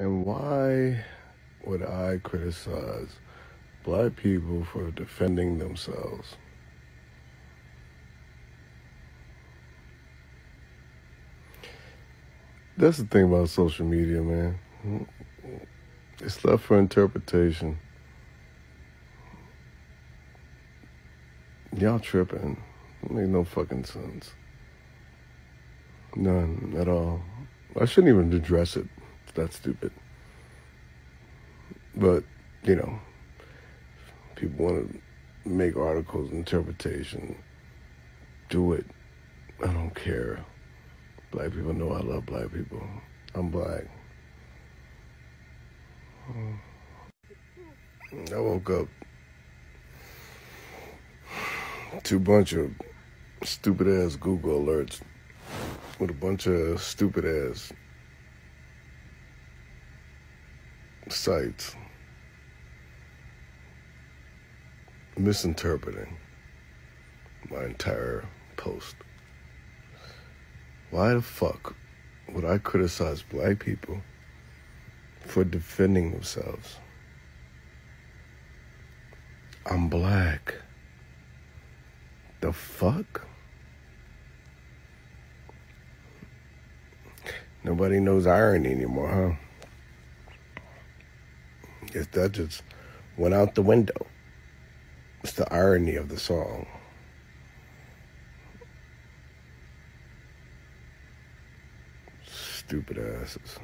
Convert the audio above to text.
And why would I criticize black people for defending themselves? That's the thing about social media, man. It's left for interpretation. Y'all tripping. It make no fucking sense. None at all. I shouldn't even address it. That's stupid. But, you know, people want to make articles, interpretation. Do it. I don't care. Black people know I love black people. I'm black. I woke up to a bunch of stupid ass Google alerts with a bunch of stupid ass sites misinterpreting my entire post. Why the fuck would I criticize black people for defending themselves? I'm black. The fuck? Nobody knows irony anymore, huh? Guess that just went out the window. It's the irony of the song. Stupid asses.